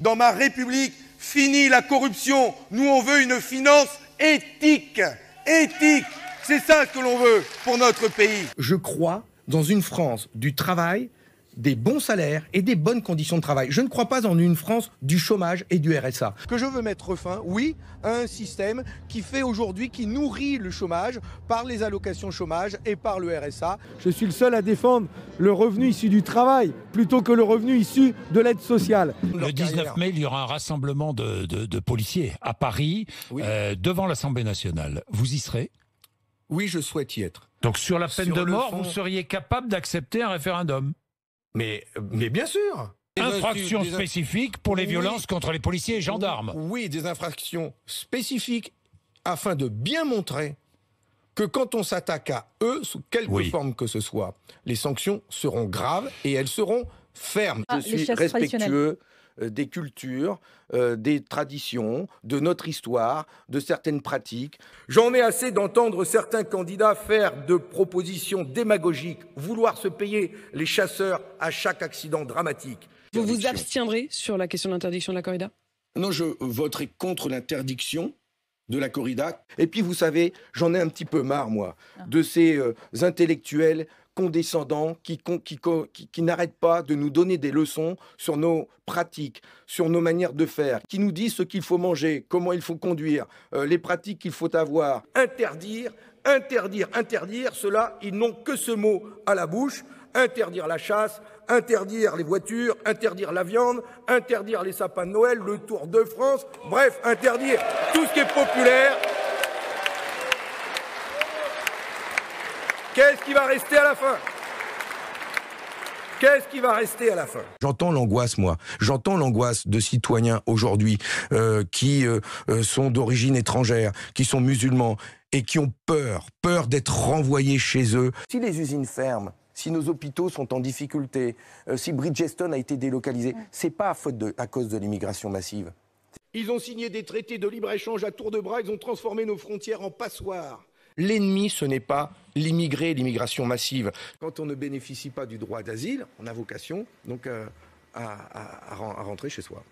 Dans ma République, fini la corruption. Nous, on veut une finance éthique. Éthique. C'est ça que l'on veut pour notre pays. Je crois dans une France du travail, des bons salaires et des bonnes conditions de travail. Je ne crois pas en une France du chômage et du RSA. Que je veux mettre fin, oui, à un système qui fait aujourd'hui, qui nourrit le chômage par les allocations chômage et par le RSA. Je suis le seul à défendre le revenu issu du travail plutôt que le revenu issu de l'aide sociale. Le 19 mai, il y aura un rassemblement de, policiers à Paris, euh, devant l'Assemblée nationale. Vous y serez? Oui, je souhaite y être. Donc sur la peine de mort, vous seriez capable d'accepter un référendum? Mais, mais bien sûr. Infractions spécifiques pour les violences contre les policiers et gendarmes. Oui, des infractions spécifiques afin de bien montrer que quand on s'attaque à eux, sous quelque forme que ce soit, les sanctions seront graves et elles seront fermes. Ah, Je suis respectueux des cultures, euh, des traditions, de notre histoire, de certaines pratiques. J'en ai assez d'entendre certains candidats faire de propositions démagogiques, vouloir se payer les chasseurs à chaque accident dramatique. Vous vous abstiendrez sur la question de l'interdiction de la corrida? Non, je voterai contre l'interdiction de la corrida. Et puis, vous savez, j'en ai un petit peu marre, moi, ah. de ces euh, intellectuels condescendants qui, qui, n'arrêtent pas de nous donner des leçons sur nos pratiques, sur nos manières de faire, qui nous disent ce qu'il faut manger, comment il faut conduire, euh, les pratiques qu'il faut avoir. Interdire, interdire, interdire, cela, ils n'ont que ce mot à la bouche, interdire la chasse, interdire les voitures, interdire la viande, interdire les sapins de Noël, le Tour de France, bref, interdire tout ce qui est populaire Qu'est-ce qui va rester à la fin? Qu'est-ce qui va rester à la fin? J'entends l'angoisse, moi. J'entends l'angoisse de citoyens aujourd'hui euh, qui euh, euh, sont d'origine étrangère, qui sont musulmans et qui ont peur, peur d'être renvoyés chez eux. Si les usines ferment, si nos hôpitaux sont en difficulté, si Bridgestone a été délocalisé, c'est pas à, faute de, à cause de l'immigration massive. Ils ont signé des traités de libre-échange à tour de bras, ils ont transformé nos frontières en passoires. L'ennemi, ce n'est pas l'immigré, l'immigration massive. Quand on ne bénéficie pas du droit d'asile, on a vocation donc euh, à rentrer chez soi.